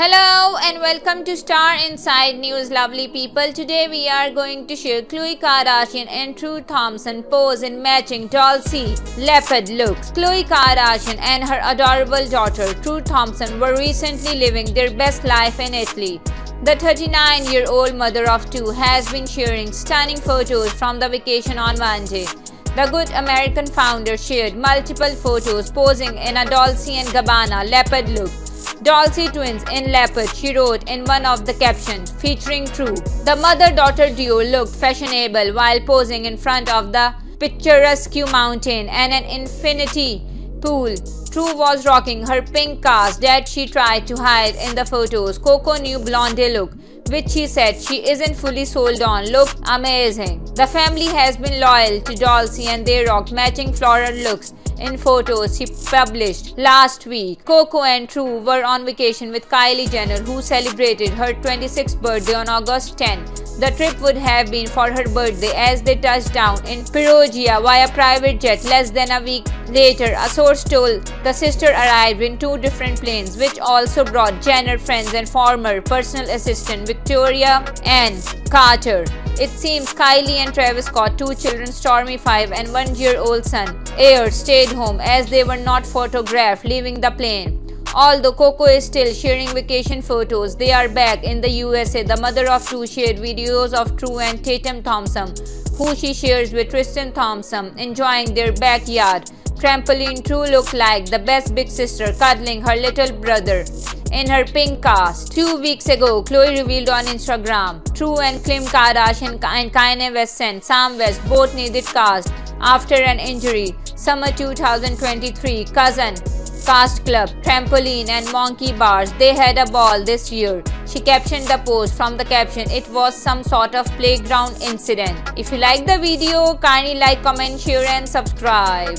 Hello and welcome to Star Inside News, lovely people. Today we are going to share Khloe Kardashian and True Thompson pose in matching Dolce leopard looks. Khloe Kardashian and her adorable daughter True Thompson were recently living their best life in Italy. The 39-year-old mother of two has been sharing stunning photos from the vacation on Monday. The Good American founder shared multiple photos posing in a Dolce & Gabbana leopard look Dolce twins in leopard, she wrote in one of the captions, featuring True. The mother-daughter duo looked fashionable while posing in front of the picturesque mountain and an infinity pool. True was rocking her pink cast that she tried to hide in the photos. Coco new blonde look, which she said she isn't fully sold on, looked amazing. The family has been loyal to Dolce and they rocked matching floral looks in photos she published last week. Coco and True were on vacation with Kylie Jenner who celebrated her 26th birthday on August 10. The trip would have been for her birthday as they touched down in Perugia via private jet less than a week later. A source told the sister arrived in two different planes which also brought Jenner friends and former personal assistant Victoria and Carter. It seems Kylie and Travis Scott, two children, Stormi 5 and one-year-old son, Aire, stayed home as they were not photographed leaving the plane. Although Coco is still sharing vacation photos, they are back in the USA. The mother of two shared videos of True and Tatum Thompson, who she shares with Tristan Thompson, enjoying their backyard. Trampoline True looked like the best big sister cuddling her little brother in her pink cast. Two weeks ago, Khloe revealed on Instagram, True and Kim Kardashian and Kanye West and Saint West both needed cast after an injury. Summer 2023, Cousin, Fast Club, Trampoline and Monkey Bars, they had a ball this year. She captioned the post from the caption, it was some sort of playground incident. If you like the video, kindly like, comment, share and subscribe.